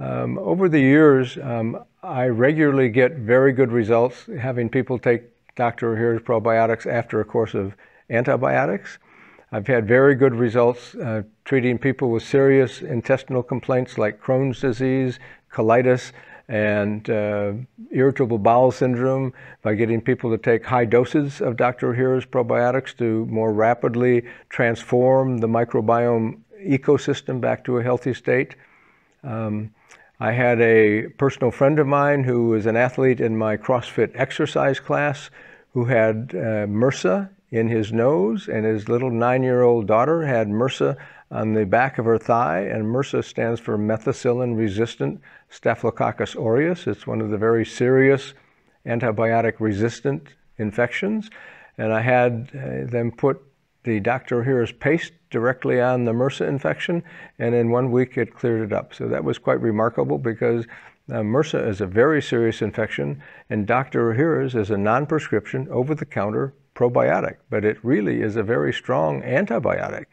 Um, over the years, um, I regularly get very good results having people take Dr. Ohhira's probiotics after a course of antibiotics. I've had very good results uh, treating people with serious intestinal complaints like Crohn's disease, colitis, and uh, irritable bowel syndrome by getting people to take high doses of Dr. Ohhira's probiotics to more rapidly transform the microbiome ecosystem back to a healthy state. Um, I had a personal friend of mine who was an athlete in my CrossFit exercise class who had uh, MRSA in his nose, and his little nine year old daughter had MRSA on the back of her thigh, and MRSA stands for methicillin resistant Staphylococcus aureus. It's one of the very serious antibiotic resistant infections. And I had uh, them put the Dr. Ohhira's paste directly on the MRSA infection, and in one week it cleared it up. So that was quite remarkable because uh, MRSA is a very serious infection, and Dr. Ohhira's is a non prescription, over the counter probiotic, but it really is a very strong antibiotic.